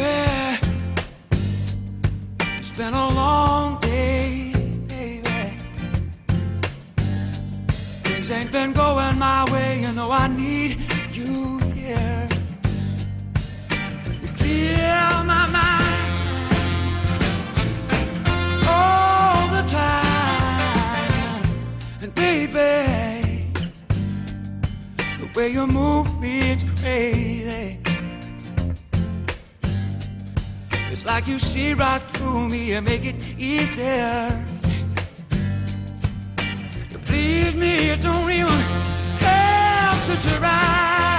baby. It's been a long day, baby. Things ain't been going my way, you know I need you here. You clear my mind all the time, and baby, the way you move me, it's crazy. It's like you see right through me and make it easier. To please me, you don't even have to try.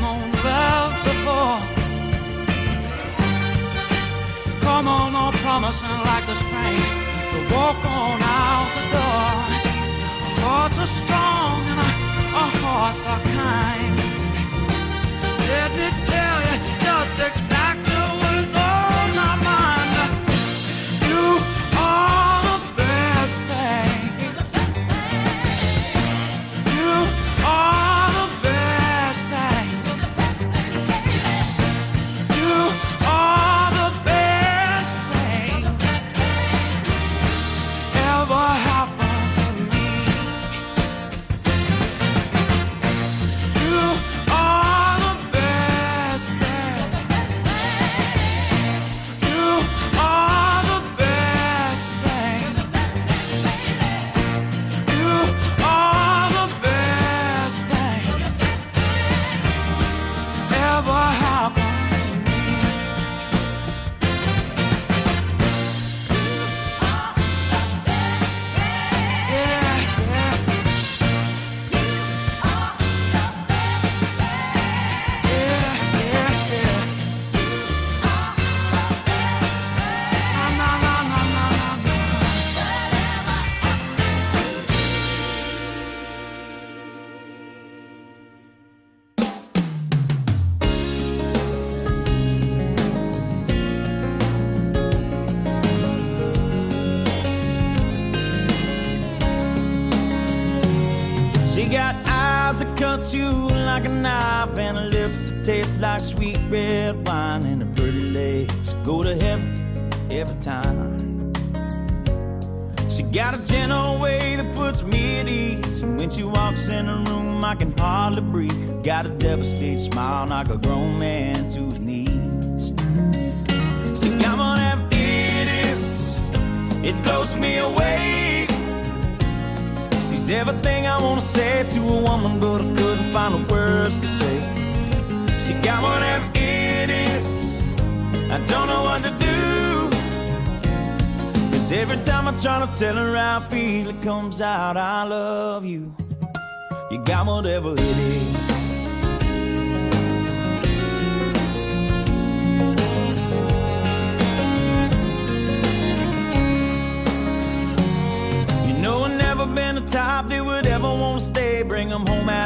Known love before. Come on, no promising like the spring to walk on out the door. Our hearts are strong and our, our hearts are kind. Let me tell you just exactly cut you like a knife and her lips that taste like sweet red wine and her pretty legs go to heaven every time. She got a gentle way that puts me at ease and when she walks in the room I can hardly breathe. Got a devastating smile like a grown man to his knees. So come on, have it is. It blows me away. She's everything I wanna say to a woman, but I couldn't find the words to say. She got whatever it is. I don't know what to do. Cause every time I try to tell her I feel, it comes out, I love you. You got whatever it is.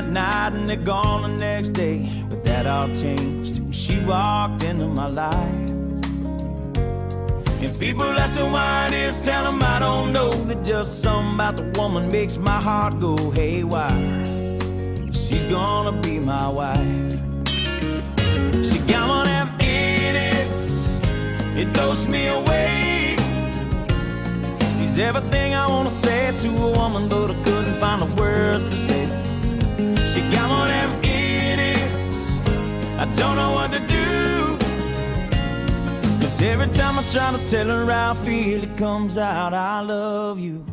Them home at night and they're gone the next day. But that all changed when she walked into my life. And people ask her why it is, tell them I don't know. That just something about the woman makes my heart go haywire. She's gonna be my wife. She got whatever it is, it blows me away. She's everything I wanna say to a woman, but I couldn't find the words to say. Whatever it is, I don't know what to do. Cause every time I try to tell her I feel, it comes out, I love you.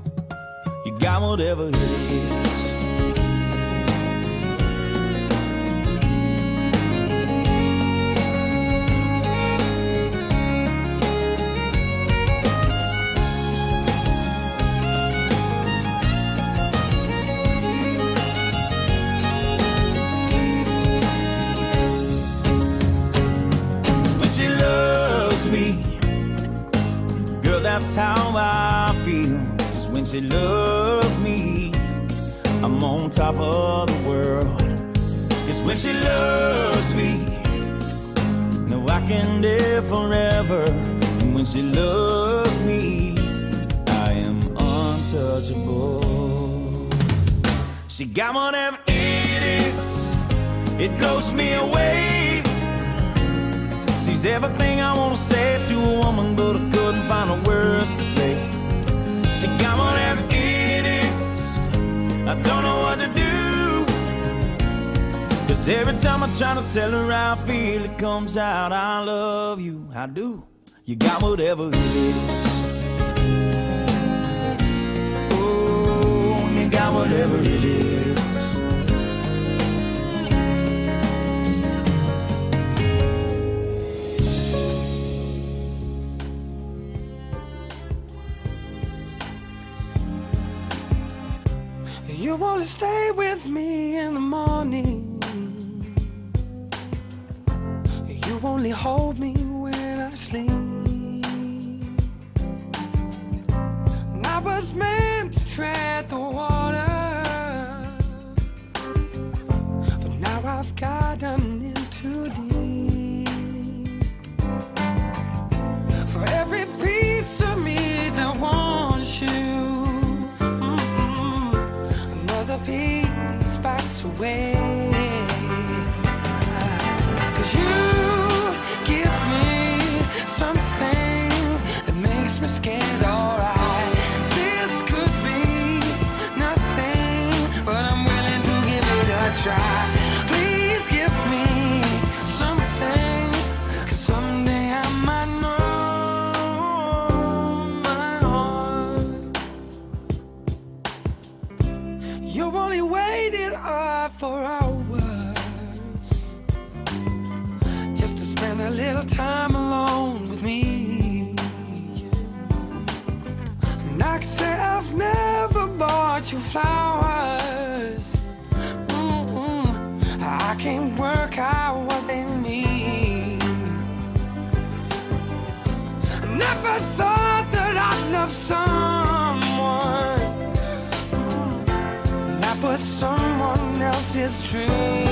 You got whatever it is. Girl, that's how I feel. Just when she loves me, I'm on top of the world. It's when she loves me. No, I can live forever. And when she loves me, I am untouchable. She got one of it is. It blows me away. Everything I wanna say to a woman, but I couldn't find the words to say. She got whatever it is, I don't know what to do. Cause every time I try to tell her how I feel, it comes out, I love you, I do. You got whatever it is. Oh, you got whatever it is. Only hold me when I sleep. I was meant to tread the up for hours just to spend a little time alone with me. And I can say I've never bought you flowers. Mm-mm. I can't work out someone else's dream.